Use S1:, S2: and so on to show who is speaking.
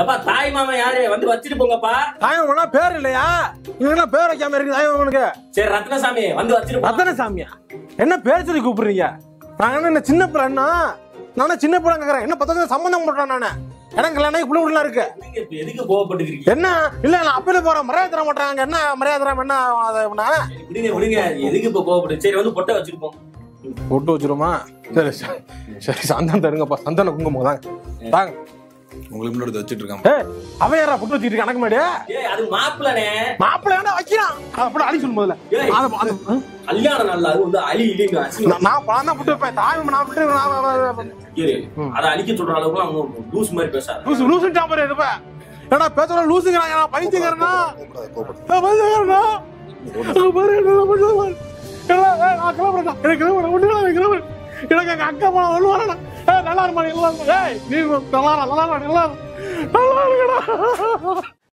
S1: எப்பா தாய் மாமா யாரு? வந்து வச்சுட்டு போங்கப்பா.
S2: தாயவனா பேர் இல்லையா? இவங்க பேர் வைக்காம இருக்கு தாயவனுக்கு
S1: சரி ரத்னசாமி வந்து வச்சுட்டு போ
S2: ரத்தன சாமியா என்ன பேர் சொல்லி கூப்பிடுறீங்க? நான் என்ன சின்ன பிள்ளைன்னா நானே சின்ன பிள்ளை கேக்குறேன். என்ன பத்தது சம்பந்தம் பண்றேன் நானு? எனக்கு இருக்கு.
S1: இப்ப எதுக்கு கோவப்பட்டுக்கிறீங்க?
S2: என்ன? இல்ல நான் அப்பவே போறேன் மரியாதை தர மாட்டாங்க. என்ன மரியாதை தராம என்ன
S1: விடுங்க விடுங்க. எதுக்கு இப்ப கோவப்படு சரி வந்து பொட்டை வச்சுட்டு போங்க.
S2: போட்டு வச்சிருமா சரி சரி, சரி சந்தனம் தருங்கப்பா. சந்தன குங்குமம் தாங்க. தாங்க.
S3: உங்களுக்கு முன்னாடி வச்சுட்டு இருக்கான்.
S2: ஏய் அவன் யாரா புட்டு வச்சுட்டு மாடி
S1: ஏய் அது மாப்பிள்ளனே.
S2: மாப்பிள்ளை வேணா வைக்கிறான். அப்படி அழி சொல்லு முதல்ல?
S1: கல்யாணம் நல்லா அது வந்து அழி அசிங்கம்.
S2: நான் பழம் தான் புட்டு வைப்பேன். தாய் நான் புட்டு
S1: அதை அழிக்க சொல்ற அளவுக்கு அவங்க லூஸ் மாதிரி பேசாத.
S2: லூசு லூசு டாம்பர் இருப்பேன் ஏடா பேசுற லூசுங்கிறாங்க நான் பைத்தியக்காரனா? பைத்தியக்காரனா? எனக்கு எனக்கு எங்க அக்கா போன ஒண்ணு ಮಾಡಿ ಇಲ್ಲ ನೀವು ನೀನು ತಲಾರ. ಅಲ್ಲ ಮಾಡಿ ಇಲ್ಲ